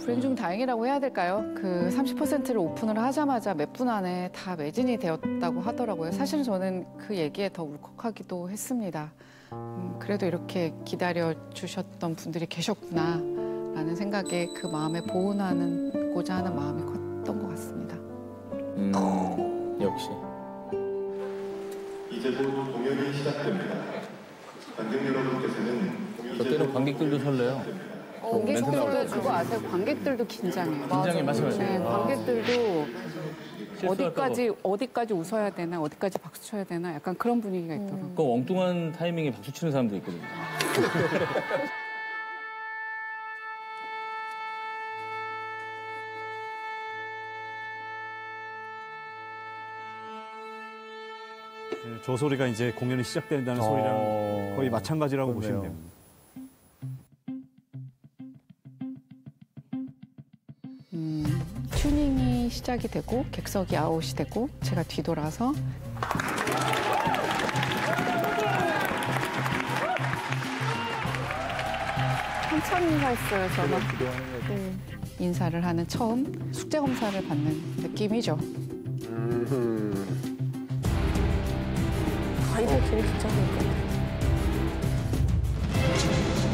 불행 중 다행이라고 해야 될까요? 그 30%를 오픈을 하자마자 몇 분 안에 다 매진이 되었다고 하더라고요. 사실 저는 그 얘기에 더 울컥하기도 했습니다. 음, 그래도 이렇게 기다려 주셨던 분들이 계셨구나라는 생각에 그 마음에 보온하는 고자 하는 마음이 컸던 것 같습니다. 음, 역시. 이제 곧 공연이 시작됩니다. 관객 여러분께서는 저 때는 관객들도 설레요. 관객들도 그거 아세요? 관객들도 긴장해요. 긴장해, 말씀하세요. 네, 관객들도 실수할까 어디까지 어디까지 웃어야 되나 어디까지 박수 쳐야 되나 약간 그런 분위기가 있더라고요. 그 엉뚱한 타이밍에 박수 치는 사람도 있거든요. 네, 저 소리가 이제 공연이 시작된다는 소리랑 어, 거의 마찬가지라고 보시면. 됩니다. 음, 튜닝이 시작이 되고 객석이 아웃이 되고 제가 뒤돌아서. 천천히 했어요 저는. 네, 인사를 하는 처음 숙제 검사를 받는 느낌이죠. 가이드 되게 긴장될 것 같아. 내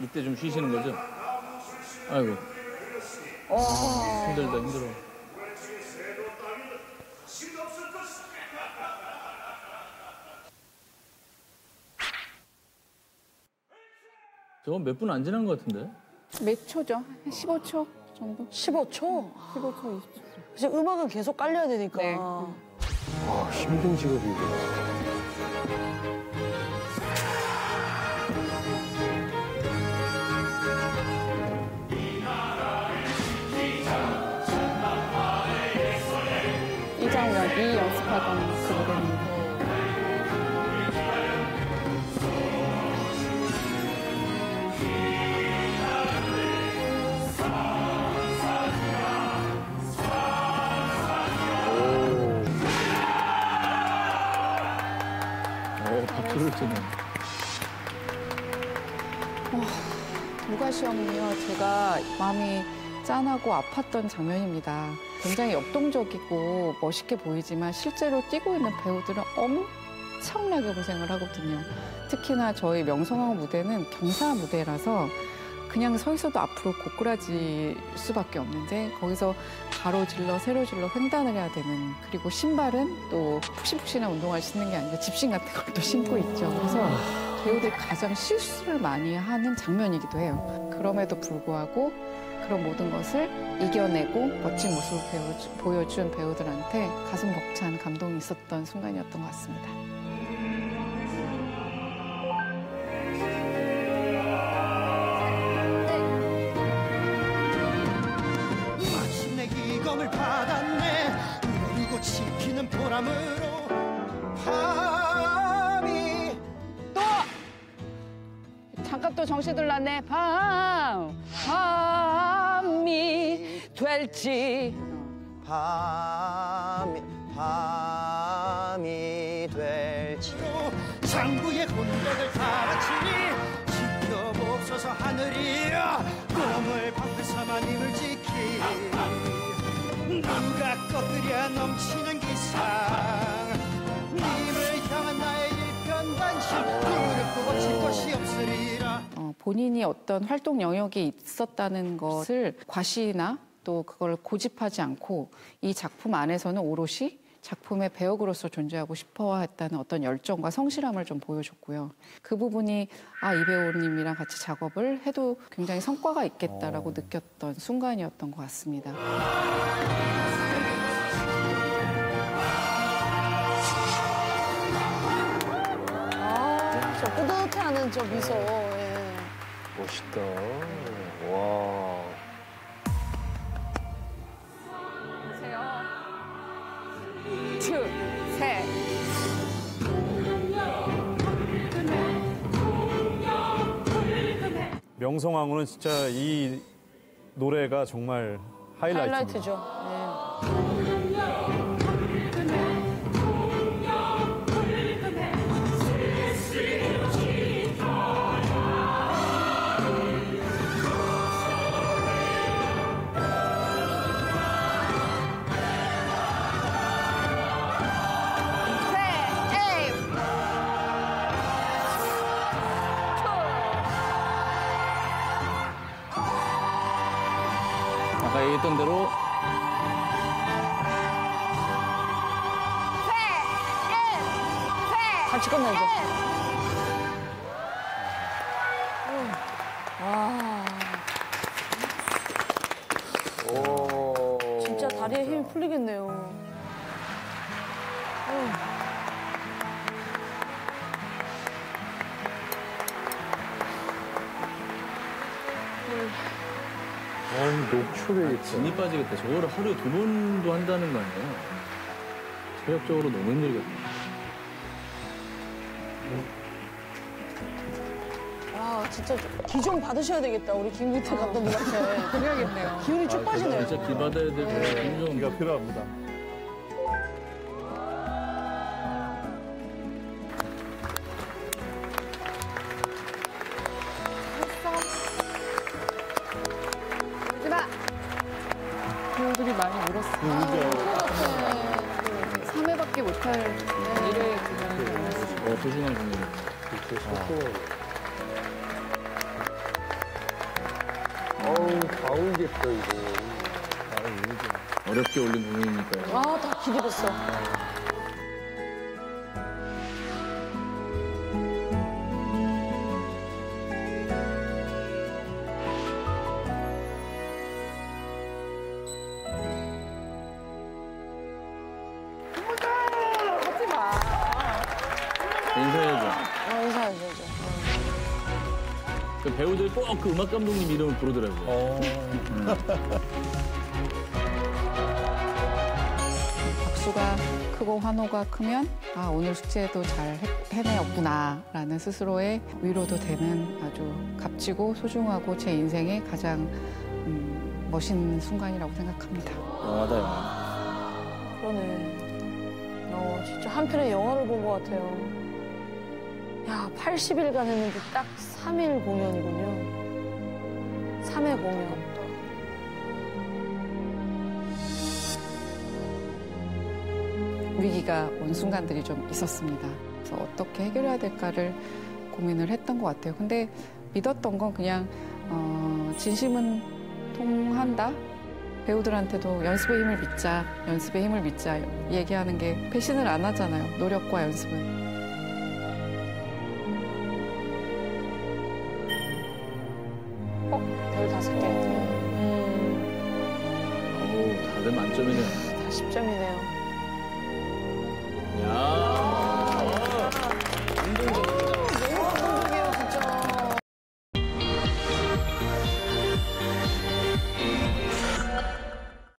이때 좀 쉬시는 거죠? 아이고. 힘들다, 힘들어. 저건 몇 분 안 지난 것 같은데? 몇 초죠? 한 15초 정도? 15초? 15초, 20초. 이제 음악은 계속 깔려야 되니까. 네. 아, 힘든 직업이고. 이이 연습하던 그 무대입니다. 어, 박수를 치네. 무가시험은요, 제가 마음이 짠하고 아팠던 장면입니다. 굉장히 역동적이고 멋있게 보이지만 실제로 뛰고 있는 배우들은 엄청나게 고생을 하거든요. 특히나 저희 명성황 무대는 경사 무대라서 그냥 서 있어도 앞으로 고꾸라질 수밖에 없는데 거기서 가로질러 세로질러 횡단을 해야 되는 그리고 신발은 또 푹신푹신한 운동화를 신는 게 아니라 집신 같은 걸 또 신고 있죠. 그래서 배우들이 가장 실수를 많이 하는 장면이기도 해요. 그럼에도 불구하고 그런 모든 것을 이겨내고 멋진 모습을 배워주- 보여준 배우들한테 가슴 벅찬 감동이 있었던 순간이었던 것 같습니다. 마침내 이검을 받았네 이루고 지키는 보람으로 밤이 잠깐 또 정신 들랐네. 밤, 밤 이 될지. 밤이 밤이 될지. 장구의 혼돈을 가르치니 지켜봅소서 하늘이여 꿈을 방패 삼아 님을 지키. 누가 꺼뜨려 넘치는 기상. 님을 향한 나의 일편단심 본인이 어떤 활동 영역이 있었다는 것을 과시나 또 그걸 고집하지 않고 이 작품 안에서는 오롯이 작품의 배역으로서 존재하고 싶어 했다는 어떤 열정과 성실함을 좀 보여줬고요. 그 부분이 아, 이 배우님이랑 같이 작업을 해도 굉장히 성과가 있겠다라고 느꼈던 순간이었던 것 같습니다. 아, 저 뿌듯해하는 저 미소. 예. 멋있다. 와. 둘, 셋. 명성황후는 진짜 이 노래가 정말 하이라이트입니다. 하이라이트죠. 예. 같이 끝내죠. 와, 오. 진짜 다리에 힘이 풀리겠네요. 어우, 녹초되겠다. 진이 빠지겠다. 저거를 하루에 두 번도 한다는 거 아니에요? 체력적으로 너무 힘들겠다. 진짜 기좀 받으셔야 되겠다. 우리 김기태 감독님한테. 그래야겠네요. 기운이 쭉 아, 빠지네요. 진짜 기 받아야 되고 힘좀 기가 필요합니다. 배우들이 많이 울었어 요. 3회밖에 못할 일회 공연을 어, 소중한 공연. 어우, 다 울겠다, 이거. 어렵게 올린 공연이니까요. 아, 다 기립했어. 배우들이 꼭그 음악 감독님 이름을 부르더라고요. 박수가 크고 환호가 크면 아 오늘 숙제도 잘 해- 해내었구나라는 스스로의 위로도 되는 아주 값지고 소중하고 제 인생의 가장 음, 멋있는 순간이라고 생각합니다. 영화다, 영화. 그러네. 어, 진짜 한 편의 영화를 본 것 같아요. 야, 80일간 했는데 딱 3일 공연이군요. 3회 공연. 위기가 온 순간들이 좀 있었습니다. 그래서 어떻게 해결해야 될까를 고민을 했던 것 같아요. 근데 믿었던 건 그냥 어, 진심은 통한다. 배우들한테도 연습의 힘을 믿자, 연습의 힘을 믿자 얘기하는 게 배신을 안 하잖아요. 노력과 연습은. 어? 15개. 어. 음. 어우, 다들 만점이네요. 아, 다 10점이네요.